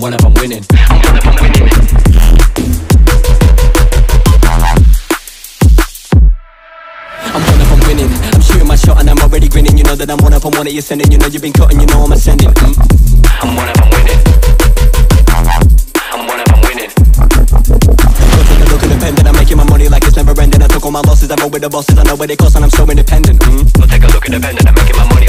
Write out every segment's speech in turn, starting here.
I'm one of them winning. I'm one of them winning. I'm winning. I'm shooting my shot and I'm already grinning. You know that I'm one of them, one that you're sending. You know you've been caught and you know I'm ascending. Mm. I'm one of them winning. I'm one of them winning. Look, look at the pen that I'm making my money like it's never ending. I took all my losses, I'm over the bosses. I know where they cost and I'm so independent. Mm. Take a look at the pen that I'm making my money.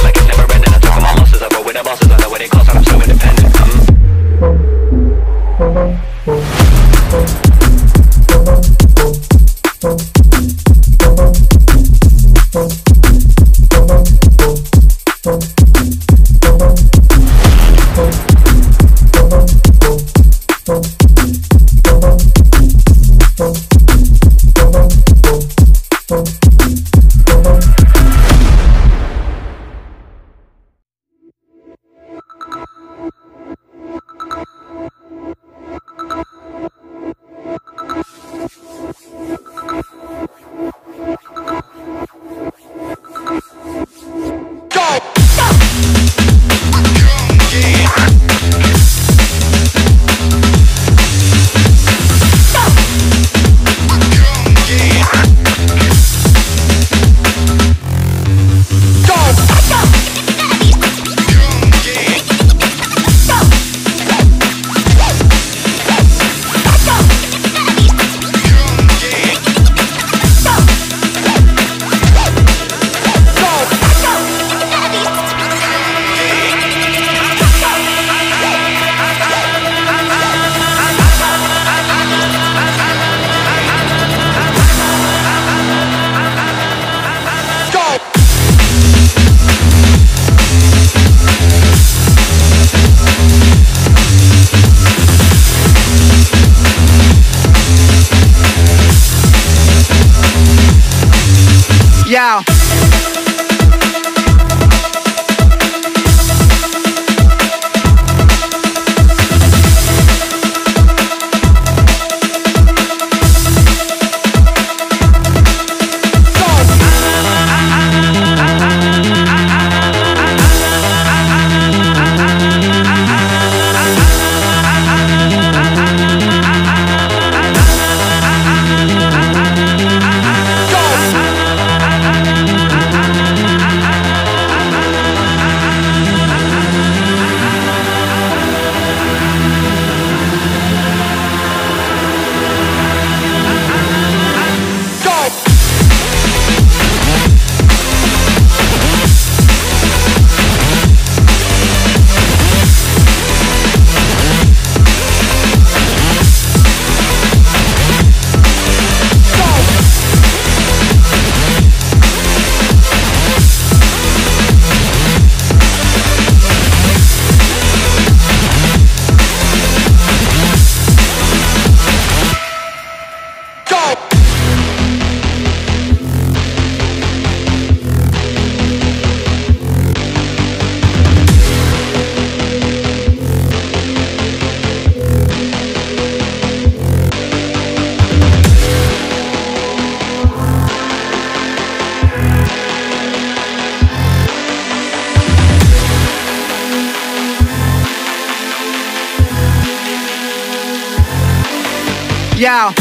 Yeah. Yeah.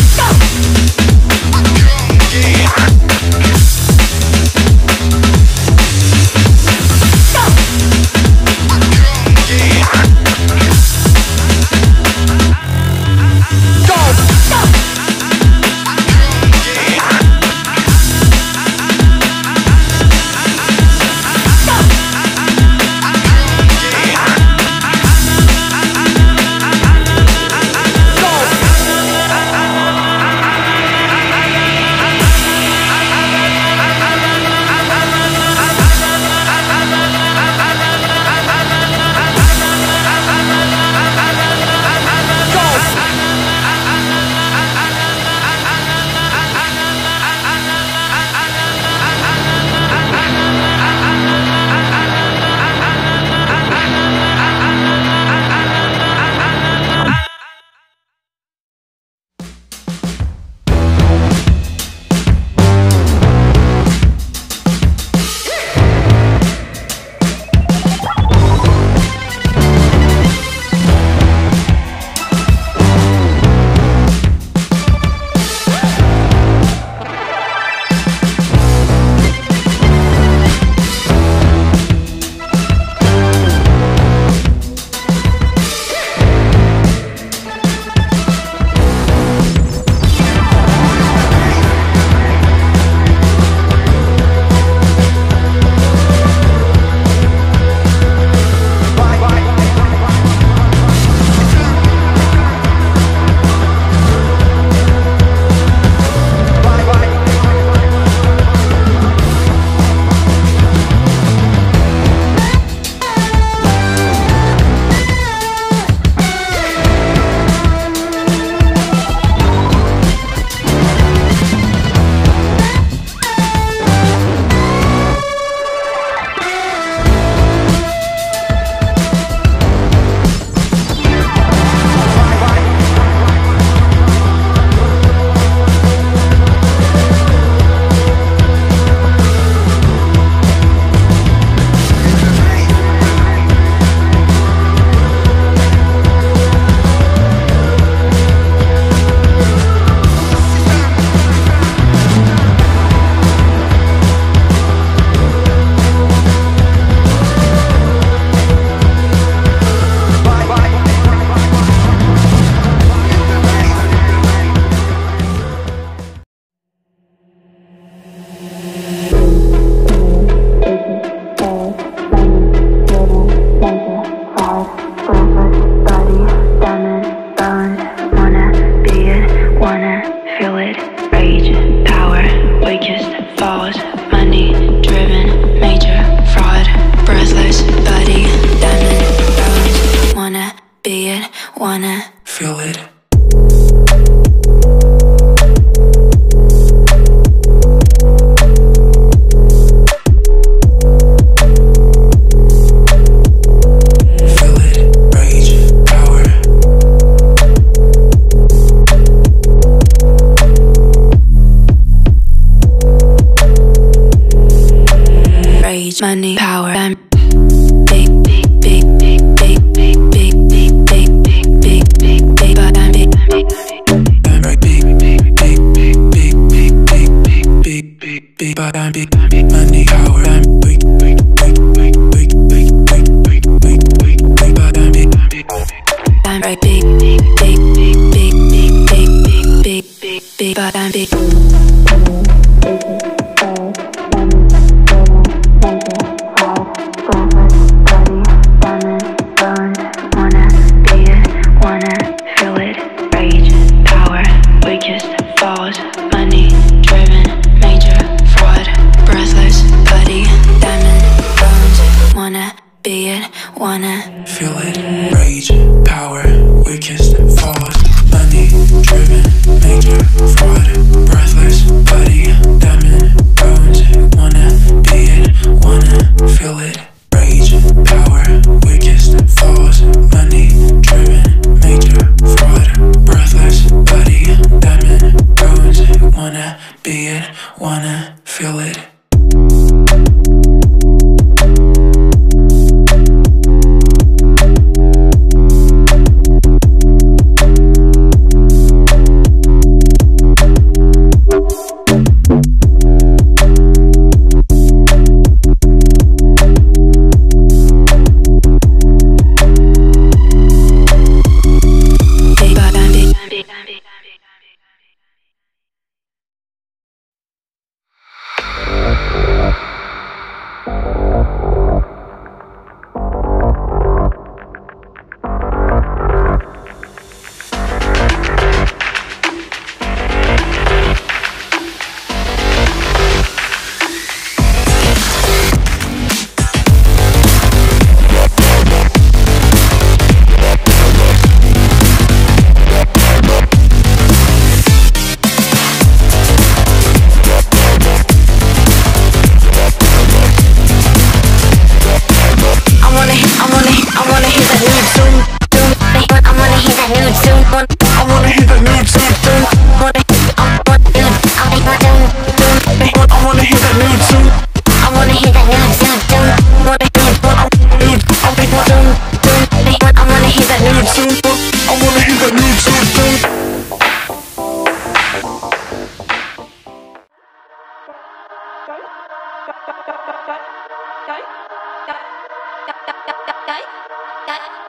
big but I'm big money power I'm big big big big big big big big big big big big, big, big, big big, big, right big big big big big big big big big big big but I'm big Wanna feel it, rage, power, we just cái cái cái cái cái cái cái